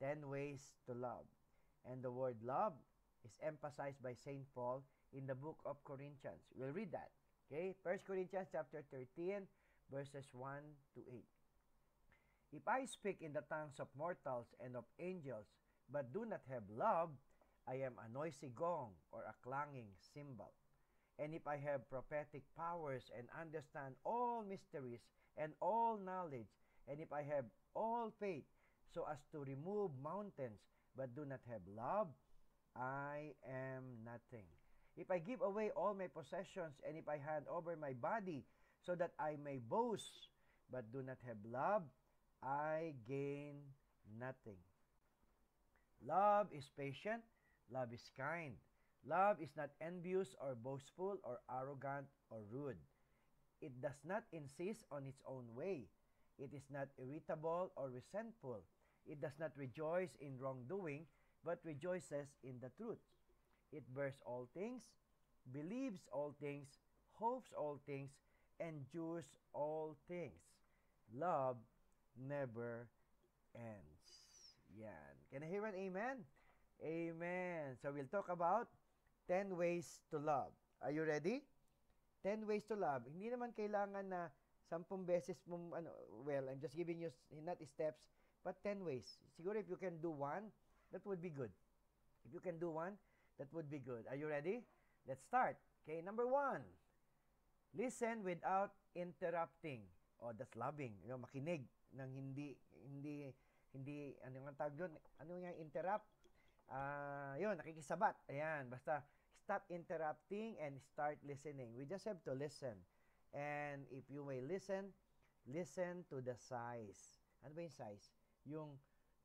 10 ways to love. And the word love is emphasized by St. Paul in the book of Corinthians. We'll read that. Okay? 1 Corinthians chapter 13 verses 1 to 8. If I speak in the tongues of mortals and of angels, but do not have love, I am a noisy gong or a clanging cymbal. And if I have prophetic powers and understand all mysteries and all knowledge, and if I have all faith so as to remove mountains, but do not have love, I am nothing. If I give away all my possessions, and if I hand over my body so that I may boast, but do not have love, I gain nothing. Love is patient, love is kind. Love is not envious or boastful or arrogant or rude. It does not insist on its own way. It is not irritable or resentful. It does not rejoice in wrongdoing, but rejoices in the truth. It bears all things, believes all things, hopes all things, endures all things. Love never ends. Yan. Can I hear an amen? Amen. So we'll talk about 10 ways to love. Are you ready? 10 ways to love. Hindi naman kailangan na 10 beses mo, ano, well, I'm just giving you not steps, but 10 ways. Siguro if you can do one, that would be good. If you can do one, that would be good. Are you ready? Let's start. Okay, number one. Listen without interrupting. Oh, that's loving. You know, makinig ng hindi, hindi, hindi, ano yung tawag doon? Ano yung interrupt? Uh, yun, nakikisabat. Ayan, basta stop interrupting and start listening. We just have to listen. And if you may listen, listen to the size. Ano ba yung size? Yung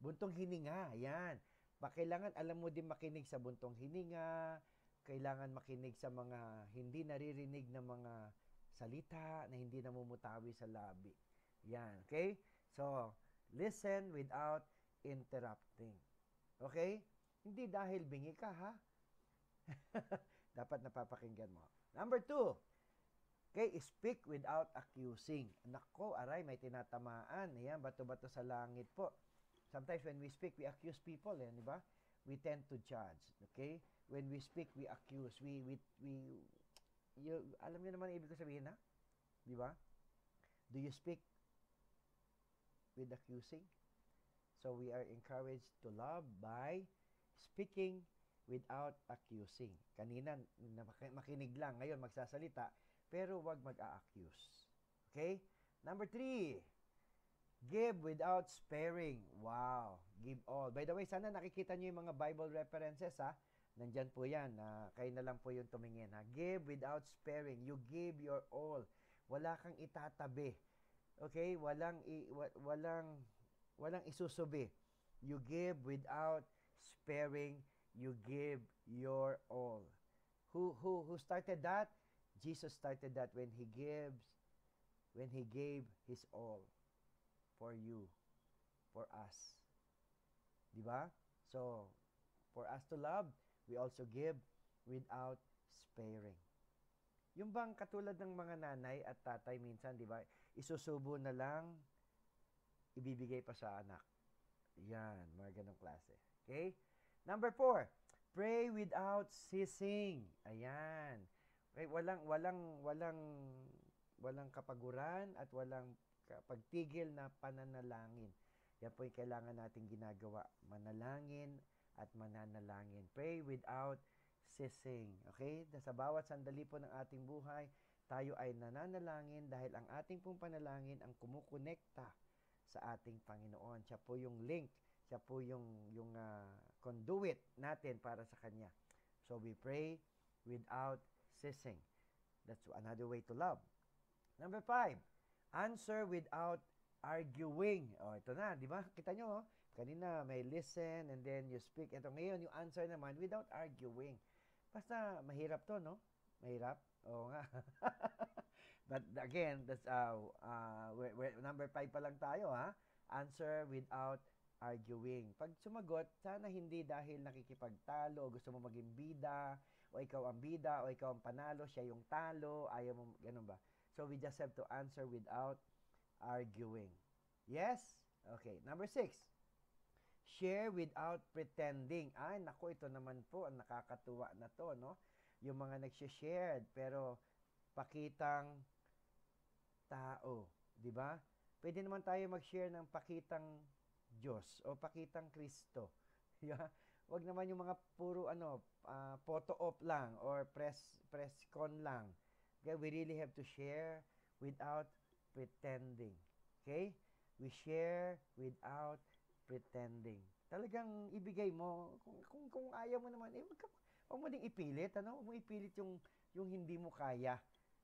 buntong hininga. Ayan. Kailangan alam mo din makinig sa buntong hininga. Kailangan makinig sa mga hindi naririnig na mga salita na hindi namumutawi sa labi. Yan. Okay? So, listen without interrupting. Okay? Hindi dahil bingi ka, ha? Dapat napapakinggan mo. Number two, okay, speak without accusing. Nako, aray, may tinatamaan. Ayan, bato-bato sa langit po. Sometimes when we speak, we accuse people, eh, di ba? We tend to judge, okay? When we speak, we accuse. We, we, we, you, alam niyo naman ibig ko sabihin, ha? Di ba? Do you speak with accusing? So we are encouraged to love by speaking without accusing. Kanina, makinig lang. Ngayon, magsasalita. Pero wag mag-a-accuse. Okay? Number three, give without sparing. Wow. Give all. By the way, sana nakikita nyo yung mga Bible references, ha? Nandyan po yan. Uh, kayo na lang po yung tumingin, ha? Give without sparing. You give your all. Wala kang itatabi. Okay? Walang, i, walang, walang isusubi. You give without sparing, you give your all. Who who who started that? Jesus started that when he gives when he gave his all for you, for us. 'Di ba? So, for us to love, we also give without sparing. Yung bang katulad ng mga nanay at tatay minsan, 'di ba? Isusubo na lang ibibigay pa sa anak. Yan, mga ganong klase. Okay? Number four, pray without ceasing. Ayan. Okay, walang walang walang walang kapaguran at walang pagtigil na pananalangin. Yan po yung kailangan nating ginagawa. Manalangin at mananalangin. Pray without ceasing. Okay? Sa bawat sandali po ng ating buhay, tayo ay nananalangin dahil ang ating pong panalangin ang kumukonekta sa ating Panginoon. Siya po yung link siya po yung, yung uh, conduit natin para sa Kanya. So we pray without ceasing. That's another way to love. Number five, answer without arguing. Oh, ito na, di ba? Kita nyo, oh? kanina may listen and then you speak. Ito ngayon, yung answer naman without arguing. Basta mahirap to, no? Mahirap? Oo nga. But again, that's uh, uh, we're, we're, number five pa lang tayo, ha? Answer without arguing. Pag sumagot, sana hindi dahil nakikipagtalo gusto mo maging bida o ikaw ang bida o ikaw ang panalo, siya yung talo, ayaw mo, ganun ba? So we just have to answer without arguing. Yes? Okay. Number six, share without pretending. Ay, nako, ito naman po, ang nakakatuwa na to, no? Yung mga nagsishare, pero pakitang tao, di ba? Pwede naman tayo mag-share ng pakitang Diyos o pakitang Kristo. Yeah? Wag naman yung mga puro ano, uh, photo op lang or press press con lang. Okay, we really have to share without pretending. Okay? We share without pretending. Talagang ibigay mo kung kung, kung ayaw mo naman eh wag, wag mo ding ipilit, ano? Wag mo ipilit yung yung hindi mo kaya.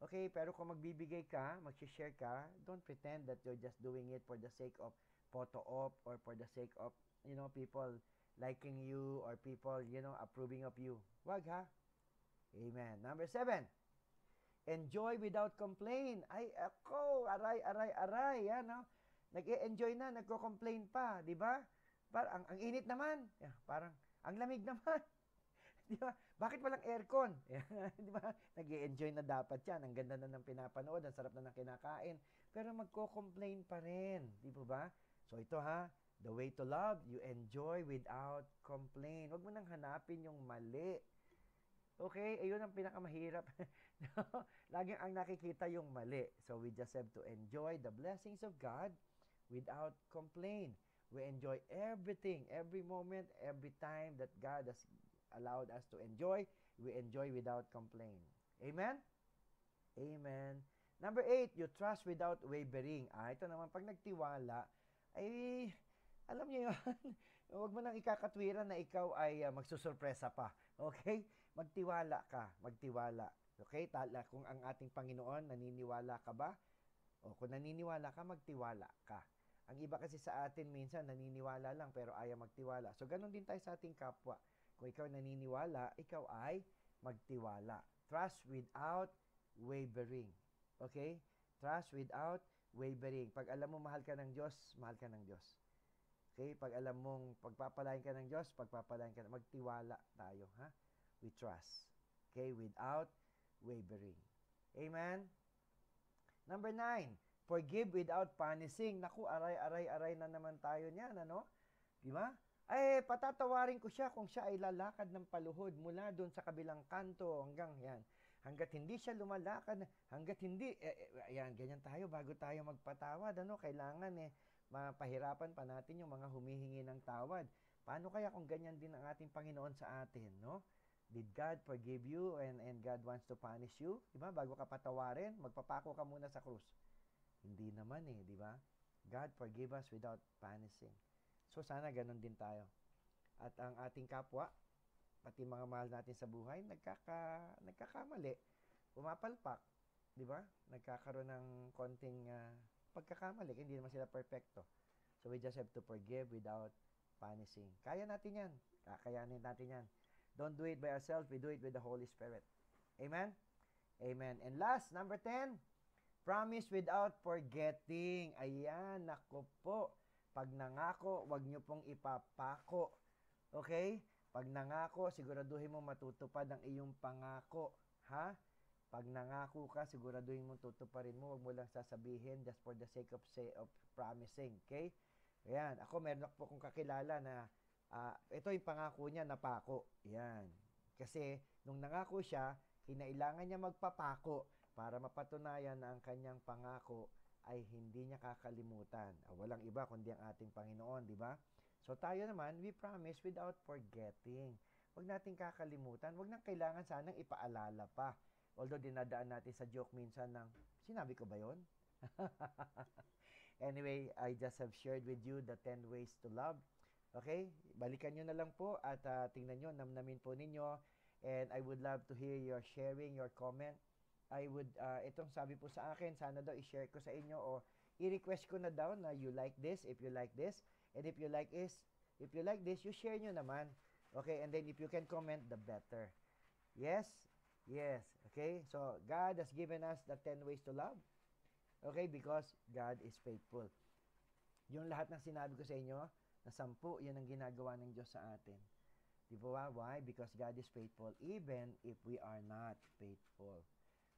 Okay, pero kung magbibigay ka, mag-share ka, don't pretend that you're just doing it for the sake of photo op or for the sake of, you know, people liking you or people, you know, approving of you. Wag ha? Amen. Number seven, enjoy without complain. Ay, ako, aray, aray, aray, yan, no? Nag-enjoy na, nagko-complain pa, di ba? Parang, ang, ang init naman. Yeah, parang, ang lamig naman. di ba? Bakit walang aircon? di ba? nag enjoy na dapat yan. Ang ganda na ng pinapanood, ang sarap na ng kinakain. Pero magko-complain pa rin. Di ba? So ito ha, The way to love, you enjoy without complain. Huwag mo nang hanapin yung mali. Okay? Ayun ang pinakamahirap. Laging ang nakikita yung mali. So we just have to enjoy the blessings of God without complain. We enjoy everything, every moment, every time that God has allowed us to enjoy. We enjoy without complain. Amen? Amen. Number eight, you trust without wavering. Ah, ito naman, pag nagtiwala, ay alam niyo yun, huwag mo nang ikakatwiran na ikaw ay uh, magsusurpresa pa. Okay? Magtiwala ka, magtiwala. Okay? Tala, kung ang ating Panginoon, naniniwala ka ba? O kung naniniwala ka, magtiwala ka. Ang iba kasi sa atin minsan, naniniwala lang pero ayaw magtiwala. So, ganun din tayo sa ating kapwa. Kung ikaw naniniwala, ikaw ay magtiwala. Trust without wavering. Okay? Trust without wavering. Pag alam mo mahal ka ng Diyos, mahal ka ng Diyos. Okay? Pag alam mong pagpapalain ka ng Diyos, pagpapalain ka, magtiwala tayo, ha? We trust. Okay? Without wavering. Amen? Number nine, forgive without punishing. Naku, aray, aray, aray na naman tayo niyan, ano? Di ba? Ay, patatawarin ko siya kung siya ay lalakad ng paluhod mula doon sa kabilang kanto hanggang yan. Hanggat hindi siya lumalakad, hanggat hindi, eh, eh, yan, ganyan tayo bago tayo magpatawad, ano? Kailangan eh, mapahirapan pa natin yung mga humihingi ng tawad. Paano kaya kung ganyan din ang ating Panginoon sa atin, no? Did God forgive you and, and God wants to punish you? Di ba? Bago ka patawarin, magpapako ka muna sa krus. Hindi naman eh, di ba? God forgive us without punishing. So sana ganun din tayo. At ang ating kapwa, pati mga mahal natin sa buhay, nagkaka, nagkakamali, pumapalpak, di ba? Nagkakaroon ng konting uh, pagkakamali, hindi naman sila perfecto. So we just have to forgive without punishing. Kaya natin yan. Kakayanin natin yan. Don't do it by ourselves, we do it with the Holy Spirit. Amen? Amen. And last, number 10, promise without forgetting. Ayan, nako po. Pag nangako, wag nyo pong ipapako. Okay? Pag nangako, siguraduhin mo matutupad ang iyong pangako. Ha? Pag nangako ka, siguraduhin mo tutuparin mo. Huwag mo lang sasabihin just for the sake of say of promising. Okay? Ayan. Ako, meron ako kong kakilala na uh, ito yung pangako niya, napako. Ayan. Kasi, nung nangako siya, kinailangan niya magpapako para mapatunayan na ang kanyang pangako ay hindi niya kakalimutan. Uh, walang iba kundi ang ating Panginoon, di ba? So tayo naman, we promise without forgetting. Huwag nating kakalimutan. Huwag nang kailangan sanang ipaalala pa. Although dinadaan natin sa joke minsan ng, sinabi ko ba yon? anyway, I just have shared with you the 10 ways to love. Okay? Balikan nyo na lang po at uh, tingnan nyo, namnamin po ninyo. And I would love to hear your sharing, your comment. I would, uh, itong sabi po sa akin, sana daw i-share ko sa inyo o i-request ko na daw na you like this, if you like this. And if you like this, if you like this, you share nyo naman. Okay? And then if you can comment, the better. Yes? Yes. Okay? So, God has given us the 10 ways to love. Okay? Because God is faithful. Yung lahat ng sinabi ko sa inyo, na sampu, yun ang ginagawa ng Diyos sa atin. Di ba? Why? Because God is faithful even if we are not faithful.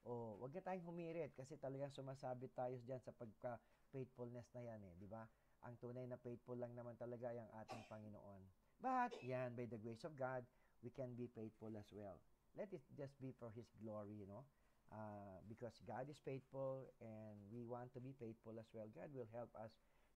O, wag na tayong humirit kasi talagang sumasabit tayo diyan sa pagka-faithfulness na yan eh, di ba? Ang tunay na faithful lang naman talaga yung ating Panginoon. But, yan, by the grace of God, we can be faithful as well. Let it just be for His glory, you know. Uh, because God is faithful and we want to be faithful as well. God will help us